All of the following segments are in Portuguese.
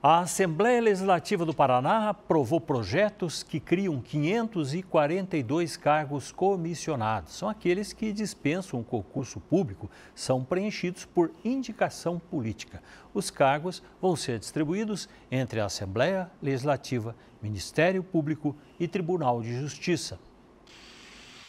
A Assembleia Legislativa do Paraná aprovou projetos que criam 542 cargos comissionados. São aqueles que dispensam o concurso público, são preenchidos por indicação política. Os cargos vão ser distribuídos entre a Assembleia Legislativa, Ministério Público e Tribunal de Justiça.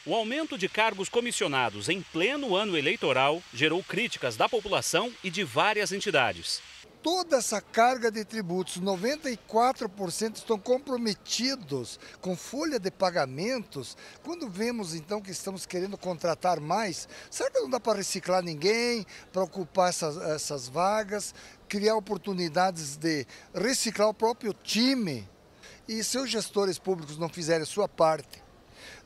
O aumento de cargos comissionados em pleno ano eleitoral gerou críticas da população e de várias entidades toda essa carga de tributos, 94% estão comprometidos com folha de pagamentos. Quando vemos então que estamos querendo contratar mais, será que não dá para reciclar ninguém, para ocupar essas, essas vagas, criar oportunidades de reciclar o próprio time? E se os gestores públicos não fizerem a sua parte,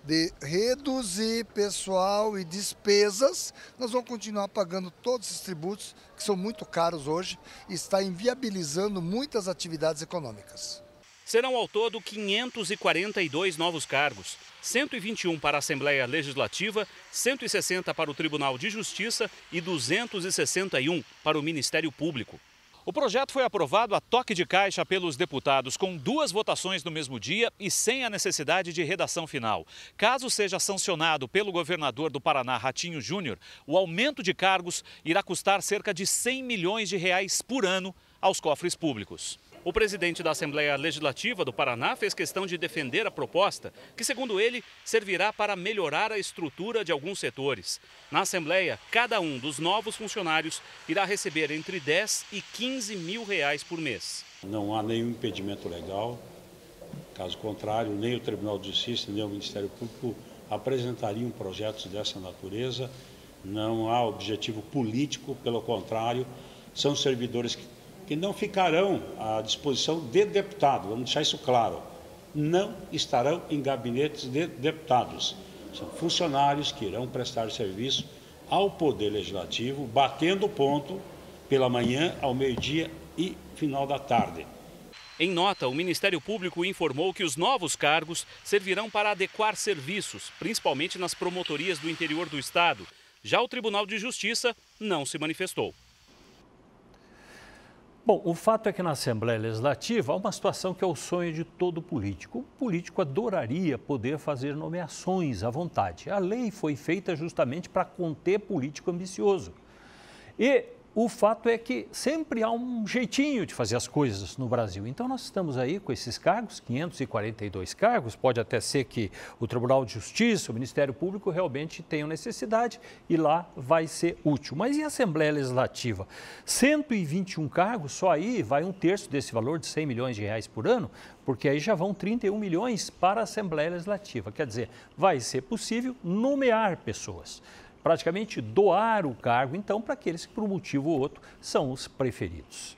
de reduzir pessoal e despesas, nós vamos continuar pagando todos esses tributos que são muito caros hoje e está inviabilizando muitas atividades econômicas. Serão ao todo 542 novos cargos, 121 para a Assembleia Legislativa, 160 para o Tribunal de Justiça e 261 para o Ministério Público. O projeto foi aprovado a toque de caixa pelos deputados, com duas votações no mesmo dia e sem a necessidade de redação final. Caso seja sancionado pelo governador do Paraná, Ratinho Júnior, o aumento de cargos irá custar cerca de 100 milhões de reais por ano aos cofres públicos. O presidente da Assembleia Legislativa do Paraná fez questão de defender a proposta, que, segundo ele, servirá para melhorar a estrutura de alguns setores. Na Assembleia, cada um dos novos funcionários irá receber entre 10 e 15 mil reais por mês. Não há nenhum impedimento legal. Caso contrário, nem o Tribunal de Justiça, nem o Ministério Público apresentariam projetos dessa natureza. Não há objetivo político, pelo contrário, são servidores que que não ficarão à disposição de deputado, vamos deixar isso claro, não estarão em gabinetes de deputados. São funcionários que irão prestar serviço ao Poder Legislativo, batendo ponto pela manhã, ao meio-dia e final da tarde. Em nota, o Ministério Público informou que os novos cargos servirão para adequar serviços, principalmente nas promotorias do interior do Estado. Já o Tribunal de Justiça não se manifestou. Bom, o fato é que na Assembleia Legislativa há uma situação que é o sonho de todo político. O político adoraria poder fazer nomeações à vontade. A lei foi feita justamente para conter político ambicioso. E o fato é que sempre há um jeitinho de fazer as coisas no Brasil. Então, nós estamos aí com esses cargos, 542 cargos. Pode até ser que o Tribunal de Justiça, o Ministério Público realmente tenham necessidade e lá vai ser útil. Mas e a Assembleia Legislativa? 121 cargos, só aí vai um terço desse valor de 100 milhões de reais por ano, porque aí já vão 31 milhões para a Assembleia Legislativa. Quer dizer, vai ser possível nomear pessoas praticamente doar o cargo, então, para aqueles que, por um motivo ou outro, são os preferidos.